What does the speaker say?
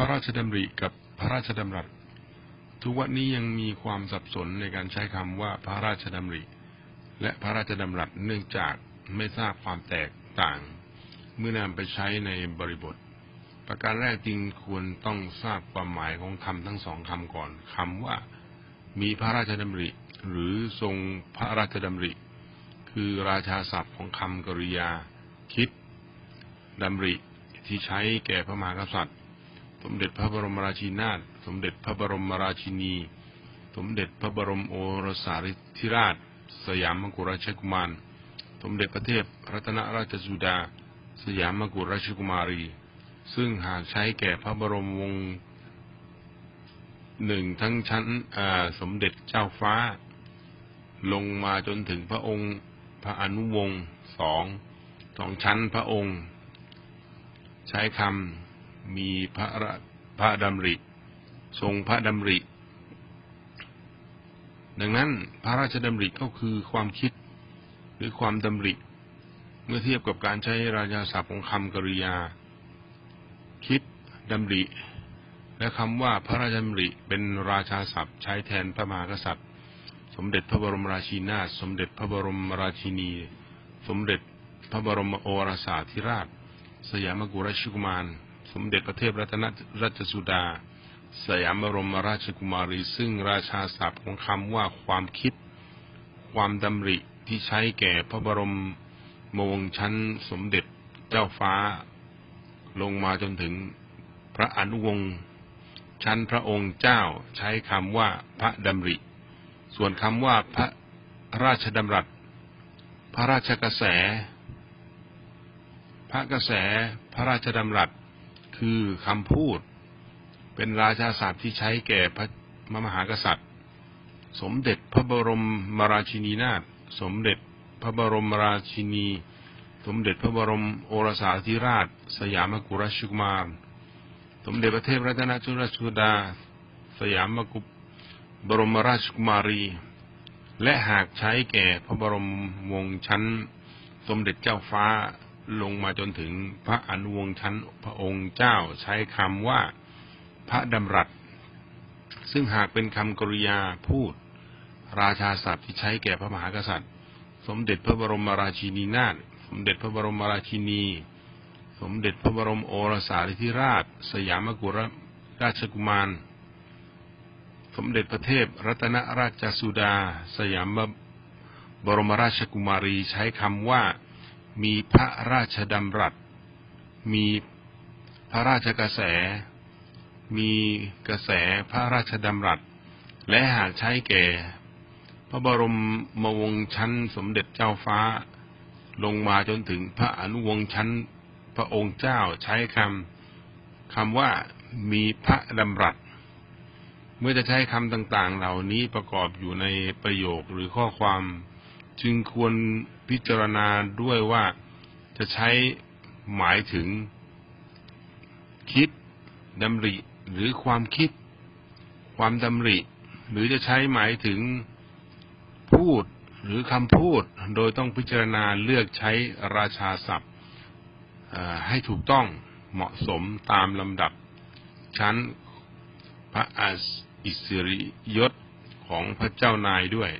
พระราชดำริกับพระราชดำรัส ทุกวันนี้ยังมีความสับสนในการใช้คำว่าพระราชดำริ และพระราชดำรัสเนื่องจากไม่ทราบความแตกต่าง เมื่อนำไปใช้ในบริบท ประการแรกจริงควรต้องทราบความหมายของคำทั้งสองคำก่อนคำว่า มีพระราชดำริ หรือทรงพระราชดำริ คือราชาศัพท์ของคำกริยา คิดดำริที่ใช้แก่พระมหากษัตริย์ สมเด็จพระบรมราชินาถสมเด็จพระบรมราชินี สมเด็จพระบรมโอรสาธิราช สยามมกุฎราชกุมาร สมเด็จพระเทพรัตนราชสุดา สยามมกุฎราชกุมารี ซึ่งหากใช้แก่พระบรมวงศ์หนึ่งทั้งชั้นสมเด็จเจ้าฟ้า ลงมาจนถึงพระองค์พระอนุวงศ์สองสองชั้นพระองค์ ใช้คำ มีพระพระดำริ ทรงพระดำริ ดังนั้นพระราชดำริก็คือความคิดหรือความดำริ เมื่อเทียบกับการใช้ราชาศัพท์ของคำกริยา คิดดำริ และคำว่าพระราชดำริเป็นราชาศัพท์ ใช้แทนพระมหากษัตริย์ สมเด็จพระบรมราชินาถสมเด็จพระบรมราชินี สมเด็จพระบรมโอรสาธิราช สยามกุฎราชกุมาร สมเด็จพระเทพรัตนราชสุดา สยามบรมราชกุมารี ซึ่งราชาศัพท์ของคำว่าความคิด ความดำริที่ใช้แก่พระบรมมงชั้นสมเด็จเจ้าฟ้า ลงมาจนถึงพระอนุวงศ์ชั้นพระองค์เจ้าใช้คำว่าพระดำริ ส่วนคำว่าพระราชดำรัส พระราชกระแส พระกระแส พระราชดำรัส คือคำพูด เป็นราชาศัพท์ที่ใช้แก่พระมหากษัตริย์ สมเด็จพระบรมมราชินีนาถสมเด็จพระบรมราชินี สมเด็จพระบรมโอรสาธิราช สยามกุฎราชกุมาร สมเด็จพระเทพรัตนราชสุดา สยามกุบรมราชกุมารี และหากใช้แก่พระบรมวงศ์ชั้น สมเด็จเจ้าฟ้า ลงมาจนถึงพระอนุวงศ์ชั้นพระองค์เจ้าใช้คำว่าพระดำรัส ซึ่งหากเป็นคำกริยาพูด ราชาศัพท์ที่ใช้แก่พระมหากษัตริย์ สมเด็จพระบรมราชินีนาถสมเด็จพระบรมราชินี สมเด็จพระบรมโอรสาธิราช สยามกุฎราชกุมาร สมเด็จพระเทพรัตนราชสุดา สยามบรมราชกุมารีใช้คำว่า มีพระราชดำรัส มีพระราชกระแส มีกระแสพระราชดำรัส และหากใช้แก่ พระบรมมวงชั้นสมเด็จเจ้าฟ้า ลงมาจนถึงพระอนุวงชั้นพระองค์เจ้าใช้คำคำว่ามีพระดำรัส เมื่อจะใช้คำต่าง ๆ เหล่านี้ประกอบอยู่ในประโยคหรือข้อความ จึงควรพิจารณาด้วยว่าจะใช้หมายถึง คิดดำริหรือความคิด ความดำริ หรือจะใช้หมายถึงพูดหรือคำพูด โดยต้องพิจารณาเลือกใช้ราชาศัพท์ให้ถูกต้องเหมาะสมตามลำดับ ชั้นพระอิสริยศของพระเจ้านายด้วย